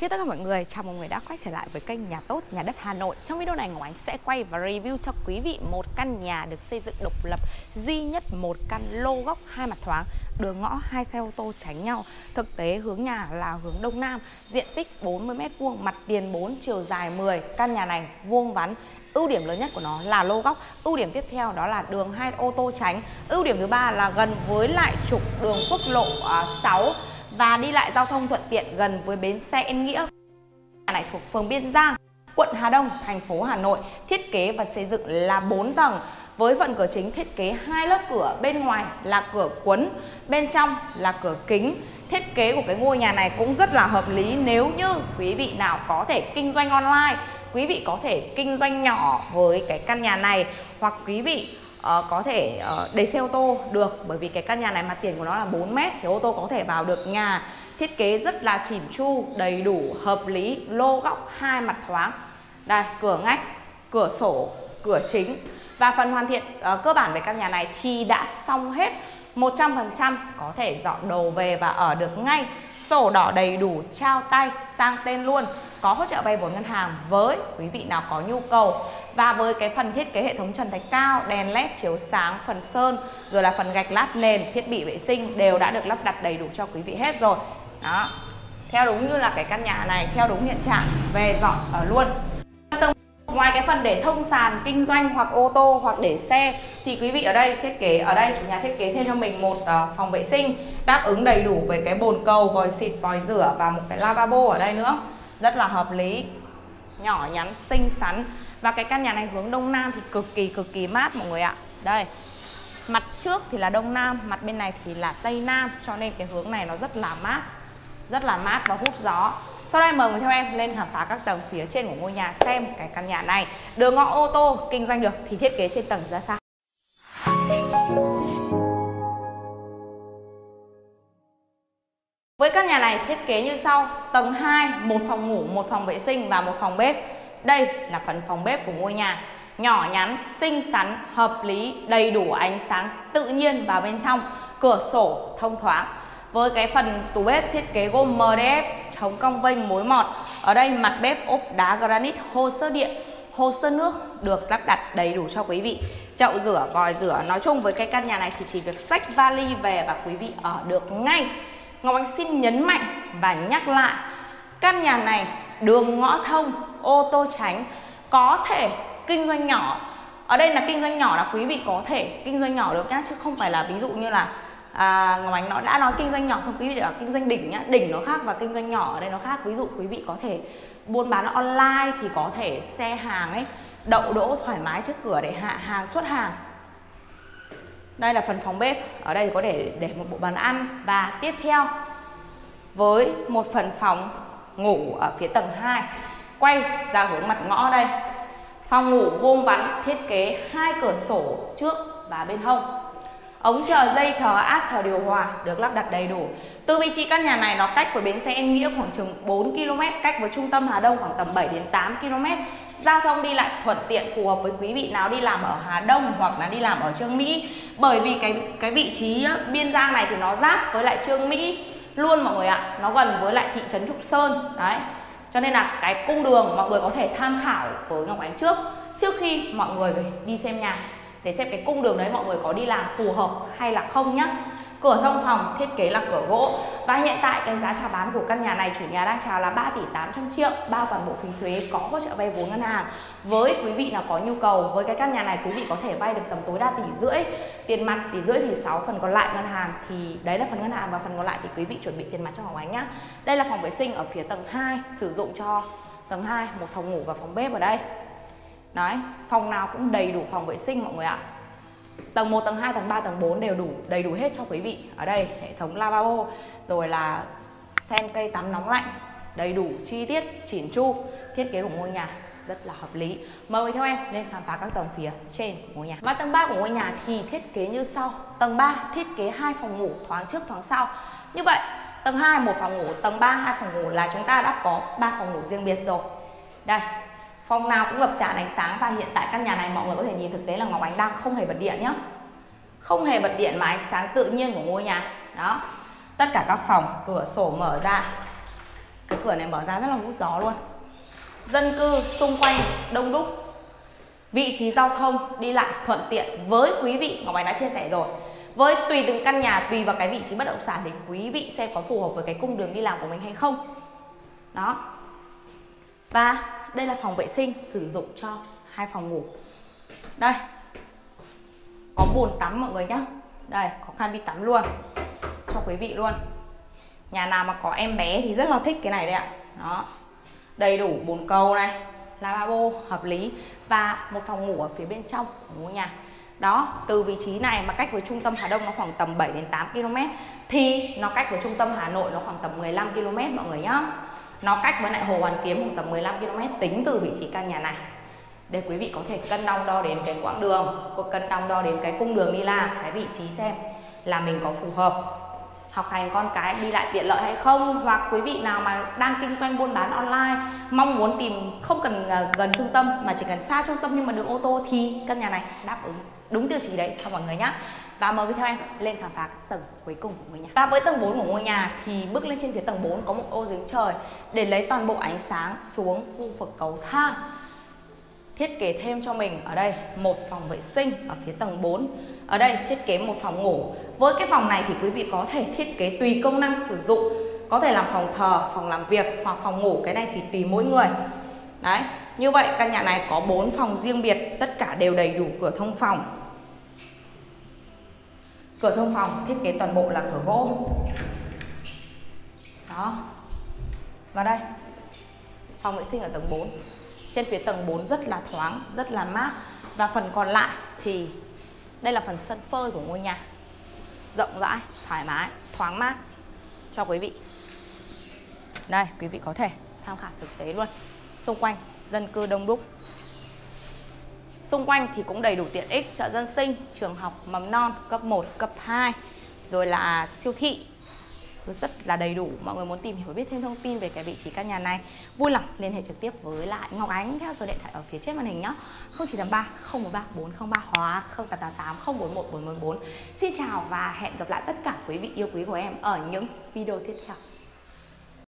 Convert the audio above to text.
Chào tất cả mọi người, chào mừng người đã quay trở lại với kênh Nhà Tốt, Nhà Đất Hà Nội. Trong video này Ngọc Ánh sẽ quay và review cho quý vị một căn nhà được xây dựng độc lập Duy nhất một căn lô góc hai mặt thoáng Đường ngõ hai xe ô tô tránh nhau. Thực tế hướng nhà là hướng Đông Nam Diện tích 40m2, mặt tiền 4, chiều dài 10 Căn nhà này vuông vắn. Ưu điểm lớn nhất của nó là lô góc. Ưu điểm tiếp theo đó là đường hai ô tô tránh. Ưu điểm thứ ba là gần với lại trục đường quốc lộ à, 6 và đi lại giao thông thuận tiện gần với bến xe Yên Nghĩa. Nhà này thuộc phường Biên Giang, quận Hà Đông, thành phố Hà Nội, thiết kế và xây dựng là 4 tầng với phần cửa chính thiết kế hai lớp cửa, bên ngoài là cửa cuốn, bên trong là cửa kính. Thiết kế của cái ngôi nhà này cũng rất là hợp lý nếu như quý vị nào có thể kinh doanh online, quý vị có thể kinh doanh nhỏ với cái căn nhà này hoặc quý vị uh, có thể uh, để xe ô tô được bởi vì cái căn nhà này mặt tiền của nó là 4 mét thì ô tô có thể vào được nhà. Thiết kế rất là chỉn chu đầy đủ hợp lý lô góc hai mặt thoáng. Đây cửa ngách cửa sổ cửa chính. Và phần hoàn thiện uh, cơ bản về căn nhà này thì đã xong hết. 100% có thể dọn đồ về và ở được ngay. Sổ đỏ đầy đủ trao tay sang tên luôn. Có hỗ trợ vay vốn ngân hàng với quý vị nào có nhu cầu. Và với cái phần thiết kế hệ thống trần thạch cao, đèn led chiếu sáng, phần sơn Rồi là phần gạch lát nền, thiết bị vệ sinh đều đã được lắp đặt đầy đủ cho quý vị hết rồi. Đó. Theo đúng như là cái căn nhà này, theo đúng hiện trạng về dọn ở luôn. Ngoài cái phần để thông sàn kinh doanh hoặc ô tô hoặc để xe thì quý vị ở đây thiết kế ở đây chủ nhà thiết kế thêm cho mình một uh, phòng vệ sinh đáp ứng đầy đủ về cái bồn cầu, vòi xịt, vòi rửa và một cái lavabo ở đây nữa. Rất là hợp lý. Nhỏ nhắn, xinh xắn. Và cái căn nhà này hướng đông nam thì cực kỳ cực kỳ mát mọi người ạ. Đây. Mặt trước thì là đông nam, mặt bên này thì là tây nam cho nên cái hướng này nó rất là mát. Rất là mát và hút gió. Sau đây mời theo em lên khám phá các tầng phía trên của ngôi nhà xem cái căn nhà này. Đường ngõ ô tô kinh doanh được thì thiết kế trên tầng ra sao. Với căn nhà này thiết kế như sau. Tầng 2, một phòng ngủ, một phòng vệ sinh và một phòng bếp. Đây là phần phòng bếp của ngôi nhà. Nhỏ nhắn, xinh xắn, hợp lý, đầy đủ ánh sáng tự nhiên vào bên trong. Cửa sổ thông thoáng với cái phần tủ bếp thiết kế gồm MDF chống cong vênh, mối mọt. Ở đây mặt bếp ốp đá granite hồ sơ điện hồ sơ nước được lắp đặt đầy đủ cho quý vị. Chậu rửa, vòi rửa, nói chung với cái căn nhà này thì chỉ việc xách vali về và quý vị ở được ngay. Ngọc Anh xin nhấn mạnh và nhắc lại, căn nhà này, đường ngõ thông, ô tô tránh, có thể kinh doanh nhỏ. Ở đây là kinh doanh nhỏ là quý vị có thể kinh doanh nhỏ được nhá, chứ không phải là ví dụ như là à, Ngọc Ánh nó đã nói kinh doanh nhỏ xong quý vị bảo kinh doanh đỉnh nhá. Đỉnh nó khác và kinh doanh nhỏ ở đây nó khác. Ví dụ quý vị có thể buôn bán online thì có thể xe hàng ấy đậu đỗ thoải mái trước cửa để hạ hàng xuất hàng. Đây là phần phòng bếp. Ở đây có để để một bộ bàn ăn. Và tiếp theo với một phần phòng ngủ ở phía tầng 2 quay ra hướng mặt ngõ đây. Phòng ngủ vuông vắn thiết kế hai cửa sổ trước và bên hông. Ống chờ dây chờ áp chờ điều hòa được lắp đặt đầy đủ. Từ vị trí căn nhà này nó cách với bến xe Yên Nghĩa khoảng chừng 4 km, cách với trung tâm Hà Đông khoảng tầm 7 đến 8 km. Giao thông đi lại thuận tiện phù hợp với quý vị nào đi làm ở Hà Đông hoặc là đi làm ở Trương Mỹ. Bởi vì cái cái vị trí ờ, biên giang này thì nó giáp với lại Trương Mỹ luôn mọi người ạ. Nó gần với lại thị trấn Trục Sơn. Đấy. Cho nên là cái cung đường mọi người có thể tham khảo với Ngọc Ánh trước trước khi mọi người đi xem nhà để xem cái cung đường đấy mọi người có đi làm phù hợp hay là không nhá. Cửa thông phòng, thiết kế là cửa gỗ. Và hiện tại cái giá chào bán của căn nhà này, chủ nhà đang chào là 3 tỷ 800 triệu. Bao toàn bộ phí thuế, có hỗ trợ vay vốn ngân hàng. Với quý vị nào có nhu cầu, với cái căn nhà này quý vị có thể vay được tầm tối đa tỷ rưỡi. Tiền mặt tỷ rưỡi thì 6 phần còn lại ngân hàng. Thì đấy là phần ngân hàng và phần còn lại thì quý vị chuẩn bị tiền mặt cho phòng Ánh nhá. Đây là phòng vệ sinh ở phía tầng 2 sử dụng cho tầng 2 một phòng ngủ và phòng bếp ở đây. Đấy, phòng nào cũng đầy đủ phòng vệ sinh mọi người ạ. Tầng 1, tầng 2, tầng 3, tầng 4 đều đủ đầy đủ hết cho quý vị. Ở đây hệ thống lavabo Rồi là sen cây tắm nóng lạnh Đầy đủ chi tiết, chỉn chu Thiết kế của ngôi nhà rất là hợp lý. Mời theo em lên khám phá các tầng phía trên của ngôi nhà. Và tầng 3 của ngôi nhà thì thiết kế như sau. Tầng 3 thiết kế hai phòng ngủ thoáng trước thoáng sau. Như vậy tầng 2 một phòng ngủ, tầng 3 hai phòng ngủ là chúng ta đã có ba phòng ngủ riêng biệt rồi. Đây Phòng nào cũng ngập tràn ánh sáng và hiện tại căn nhà này mọi người có thể nhìn thực tế là Ngọc Ánh đang không hề bật điện nhé Không hề bật điện mà ánh sáng tự nhiên của ngôi nhà. Đó. Tất cả các phòng, cửa sổ mở ra. Cái cửa này mở ra rất là hút gió luôn. Dân cư xung quanh đông đúc. Vị trí giao thông đi lại thuận tiện với quý vị Ngọc Ánh đã chia sẻ rồi. Với tùy từng căn nhà tùy vào cái vị trí bất động sản để quý vị xem có phù hợp với cái cung đường đi làm của mình hay không. Đó. Và đây là phòng vệ sinh, sử dụng cho hai phòng ngủ. Đây. Có bồn tắm mọi người nhé đây, có khăn đi tắm luôn. Cho quý vị luôn. Nhà nào mà có em bé thì rất là thích cái này đấy ạ. Đó. Đầy đủ bồn cầu này, lavabo hợp lý và một phòng ngủ ở phía bên trong của ngôi nhà. Đó, từ vị trí này mà cách với trung tâm Hà Đông nó khoảng tầm 7 đến 8 km thì nó cách với trung tâm Hà Nội nó khoảng tầm 15 km mọi người nhá nó cách với lại Hồ Hoàn Kiếm khoảng tầm 15 km tính từ vị trí căn nhà này. Để quý vị có thể cân đong đo đến cái quãng đường, có cân đong đo đến cái cung đường đi làm cái vị trí xem là mình có phù hợp học hành con cái đi lại tiện lợi hay không? Hoặc quý vị nào mà đang kinh doanh buôn bán online, mong muốn tìm, không cần à, gần trung tâm mà chỉ cần xa trung tâm nhưng mà đường ô tô thì căn nhà này đáp ứng đúng tiêu chí đấy cho mọi người nhé và mời theo em lên khám phá tầng cuối cùng của ngôi nhà. Và với tầng 4 của ngôi nhà thì bước lên trên phía tầng 4 có một ô giếng trời để lấy toàn bộ ánh sáng xuống khu vực cầu thang thiết kế thêm cho mình ở đây một phòng vệ sinh ở phía tầng 4 ở đây thiết kế một phòng ngủ. Với cái phòng này thì quý vị có thể thiết kế tùy công năng sử dụng. Có thể làm phòng thờ, phòng làm việc hoặc phòng ngủ, cái này thì tùy mỗi người. Đấy, như vậy căn nhà này có 4 phòng riêng biệt, tất cả đều đầy đủ cửa thông phòng. Cửa thông phòng thiết kế toàn bộ là cửa gỗ. Đó. Và đây, phòng vệ sinh ở tầng 4 trên phía tầng 4 rất là thoáng rất là mát. Và phần còn lại thì đây là phần sân phơi của ngôi nhà. Rộng rãi thoải mái thoáng mát cho quý vị. Đây quý vị có thể tham khảo thực tế luôn. Xung quanh dân cư đông đúc. Xung quanh thì cũng đầy đủ tiện ích chợ dân sinh, trường học mầm non cấp 1, cấp 2 rồi là siêu thị rất là đầy đủ, mọi người muốn tìm hiểu biết thêm thông tin về cái vị trí căn nhà này, vui lòng liên hệ trực tiếp với lại Ngọc Ánh theo số điện thoại ở phía trên màn hình nhé 0983 013 403 hoặc 0888 041 444 Xin chào và hẹn gặp lại tất cả quý vị yêu quý của em ở những video tiếp theo.